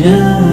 just